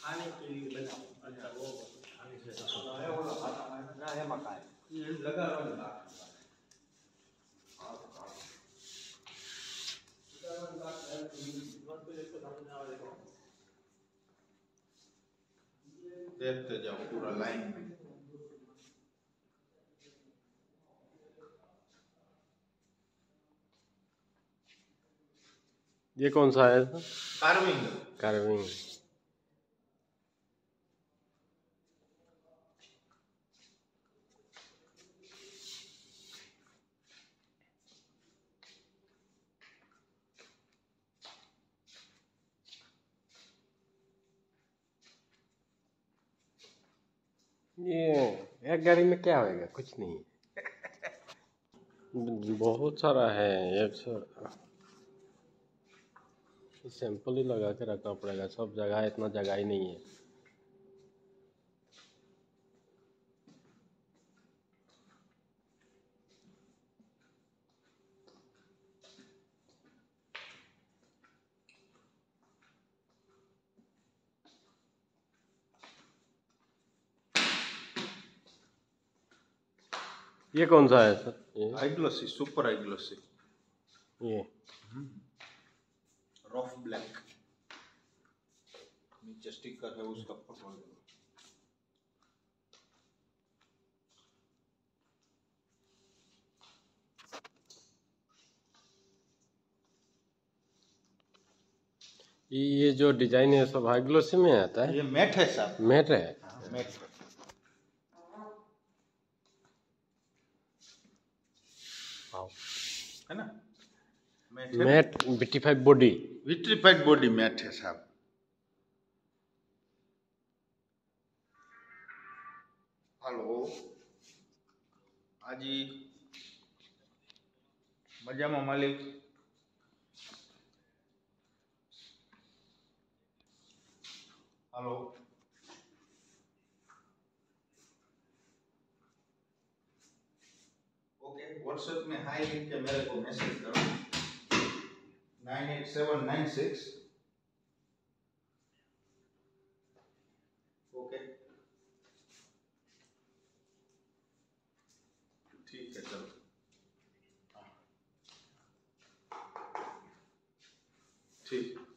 खाने के लिए बनाओ अच्छा वो लगा देखते जाओ पूरा लाइन में। ये कौन सा है कार्विंग कार्विंग ये एक गाड़ी में क्या होएगा? कुछ नहीं। बहुत सारा है एक सौ सैंपल ही लगा के रखना पड़ेगा सब जगह इतना जगह ही नहीं है। ये कौन सा है sir? High glossy super high glossy ये ब्लैक नीचे स्टिकर है उसका फ़ोटो ये ये जो डिज़ाइन है सब हाई ग्लोसी में आता है? ये मैट है साहब मैट है? हाँ, मैट हाँ। है ना? Matte vitrified body. Vitrified body matte है साहब। हेलो। हाजी मजामा मालिक। हेलो। ओके व्हाट्सएप में हाय लिख के मेरे को मैसेज करो। nine eight seven nine six okay ठीक है चलो ठीक ठीक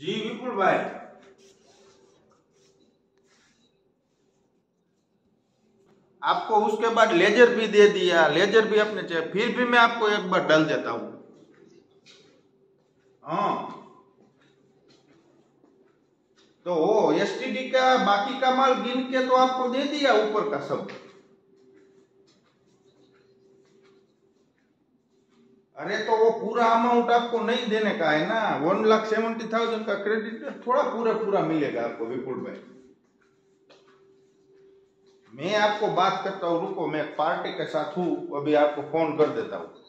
जी विपुल भाई। आपको उसके बाद लेजर भी दे दिया, लेजर भी अपने चाहिए फिर भी मैं आपको एक बार डाल देता हूँ। हाँ। तो एसटीडी का, बाकी का माल गिन के तो आपको दे दिया ऊपर का सब। अरे तो वो पूरा अमाउंट आपको नहीं देने का है ना? वन लाख सेवेंटी थाउज़ेंड का क्रेडिट थोड़ा पूरा पूरा मिलेगा आपको विपुल भाई। मैं आपको बात करता हूँ, रुको, मैं पार्टी के साथ हूँ, अभी आपको फ़ोन कर देता हूँ।